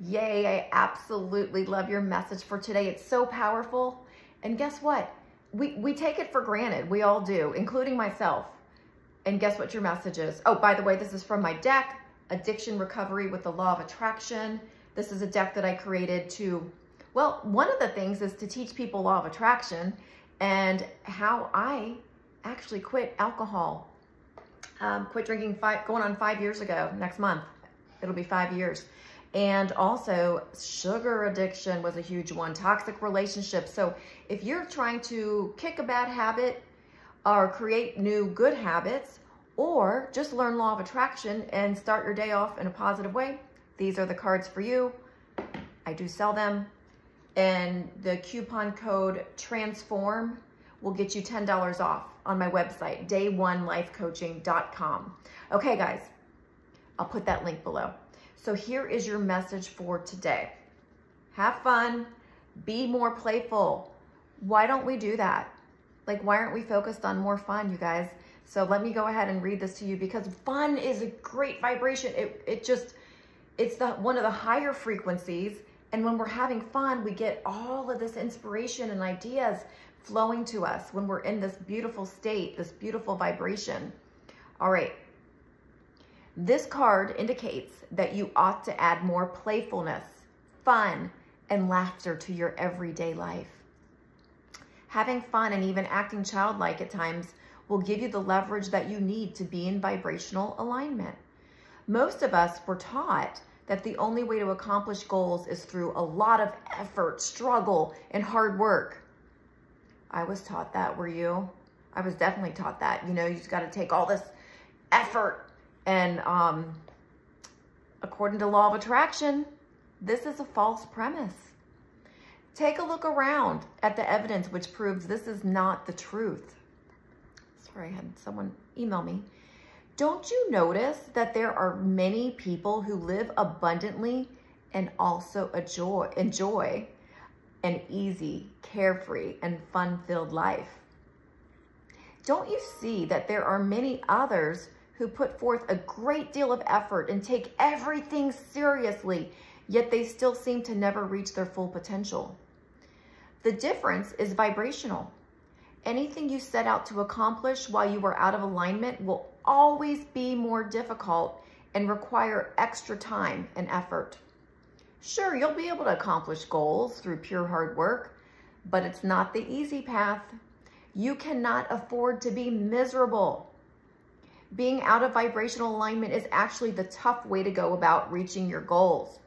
Yay, I absolutely love your message for today. It's so powerful. And guess what? We, we take it for granted. We all do, including myself. And guess what your message is? Oh, by the way, this is from my deck, Addiction Recovery with the Law of Attraction. This is a deck that I created to, well, one of the things is to teach people Law of Attraction and how I actually quit alcohol. Um, quit drinking five, going on five years ago, next month. It'll be five years. And also sugar addiction was a huge one, toxic relationships. So if you're trying to kick a bad habit or create new good habits or just learn law of attraction and start your day off in a positive way, these are the cards for you. I do sell them. And the coupon code TRANSFORM will get you $10 off on my website, dayoneLifeCoaching.com. Okay, guys, I'll put that link below. So here is your message for today. Have fun, be more playful. Why don't we do that? Like, why aren't we focused on more fun, you guys? So let me go ahead and read this to you because fun is a great vibration. It, it just, it's the one of the higher frequencies. And when we're having fun, we get all of this inspiration and ideas flowing to us when we're in this beautiful state, this beautiful vibration. All right, this card indicates that you ought to add more playfulness, fun, and laughter to your everyday life. Having fun and even acting childlike at times will give you the leverage that you need to be in vibrational alignment. Most of us were taught that the only way to accomplish goals is through a lot of effort, struggle, and hard work. I was taught that, were you? I was definitely taught that. You know, you just got to take all this effort and um, according to law of attraction, this is a false premise. Take a look around at the evidence which proves this is not the truth. Sorry, I had someone email me. Don't you notice that there are many people who live abundantly and also enjoy, enjoy an easy, carefree, and fun-filled life? Don't you see that there are many others who put forth a great deal of effort and take everything seriously, yet they still seem to never reach their full potential. The difference is vibrational. Anything you set out to accomplish while you are out of alignment will always be more difficult and require extra time and effort. Sure, you'll be able to accomplish goals through pure hard work, but it's not the easy path. You cannot afford to be miserable being out of vibrational alignment is actually the tough way to go about reaching your goals.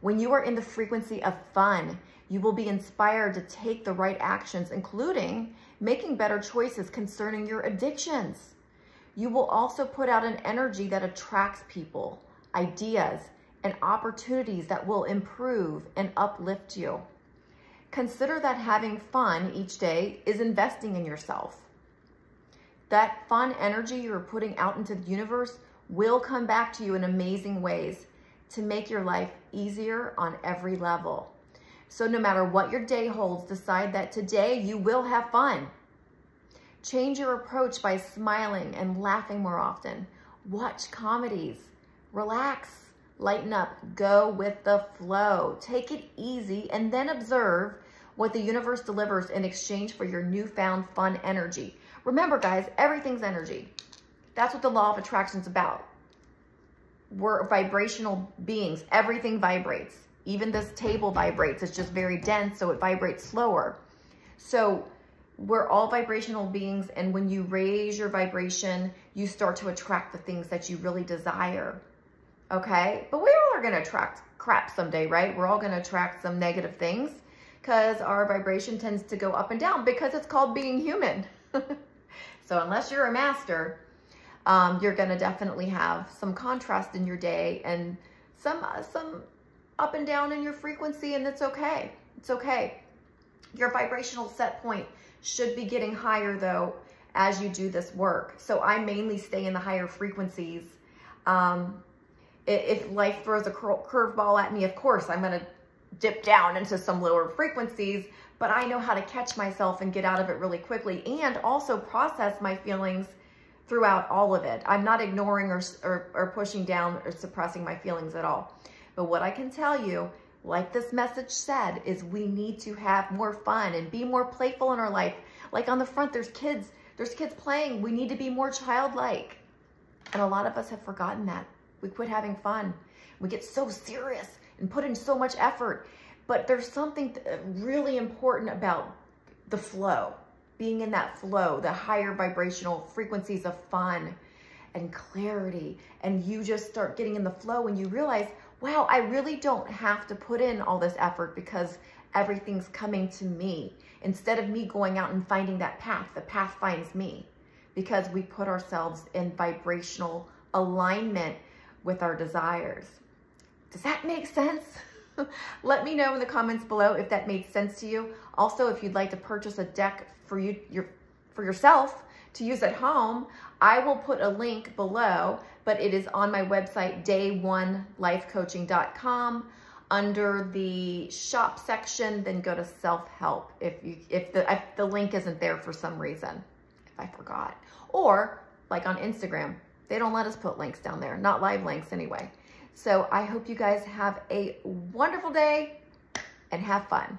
When you are in the frequency of fun, you will be inspired to take the right actions, including making better choices concerning your addictions. You will also put out an energy that attracts people, ideas, and opportunities that will improve and uplift you. Consider that having fun each day is investing in yourself that fun energy you're putting out into the universe will come back to you in amazing ways to make your life easier on every level. So no matter what your day holds, decide that today you will have fun. Change your approach by smiling and laughing more often. Watch comedies. Relax. Lighten up. Go with the flow. Take it easy and then observe what the universe delivers in exchange for your newfound fun energy. Remember, guys, everything's energy. That's what the law of attraction is about. We're vibrational beings. Everything vibrates. Even this table vibrates. It's just very dense, so it vibrates slower. So we're all vibrational beings, and when you raise your vibration, you start to attract the things that you really desire. Okay? But we all are going to attract crap someday, right? We're all going to attract some negative things because our vibration tends to go up and down because it's called being human. So unless you're a master, um, you're going to definitely have some contrast in your day and some, uh, some up and down in your frequency and it's okay. It's okay. Your vibrational set point should be getting higher though as you do this work. So I mainly stay in the higher frequencies. Um, if life throws a curveball at me, of course, I'm going to dip down into some lower frequencies, but I know how to catch myself and get out of it really quickly and also process my feelings throughout all of it. I'm not ignoring or, or, or pushing down or suppressing my feelings at all. But what I can tell you, like this message said, is we need to have more fun and be more playful in our life. Like on the front, there's kids, there's kids playing. We need to be more childlike. And a lot of us have forgotten that. We quit having fun. We get so serious and put in so much effort. But there's something really important about the flow, being in that flow, the higher vibrational frequencies of fun and clarity. And you just start getting in the flow and you realize, wow, I really don't have to put in all this effort because everything's coming to me. Instead of me going out and finding that path, the path finds me because we put ourselves in vibrational alignment with our desires. Does that make sense? Let me know in the comments below if that made sense to you. Also, if you'd like to purchase a deck for you your, for yourself to use at home, I will put a link below, but it is on my website, day1lifecoaching.com. Under the shop section, then go to self-help if you if the if the link isn't there for some reason, if I forgot. Or like on Instagram, they don't let us put links down there, not live links anyway. So I hope you guys have a wonderful day and have fun.